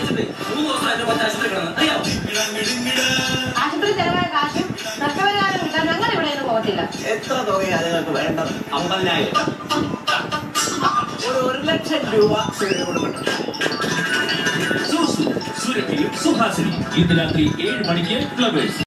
അടിച്ചിട്ട് മൂന്ന് ദിവസം എന്റെ കൊച്ചു ആശുപത്രി കിടന്നു അറിയാമോ ആശുപത്രി ചെലവായ കാശും നഷ്ടപരിഹാരം കിട്ടാൻ ഞങ്ങൾ ഇവിടെ നിന്ന് പോകത്തില്ല. എത്ര തുകയാണ് നിങ്ങൾക്ക് വേണ്ടത്? അമ്പതിനായിരം. ഒരു ഒരു ലക്ഷം രൂപ ചെയ്ത് കൊടുക്കണം സുഹാസിനി ഇന്ന് രാത്രി ഏഴ് മണിക്ക് ഫ്ലവേഴ്സ്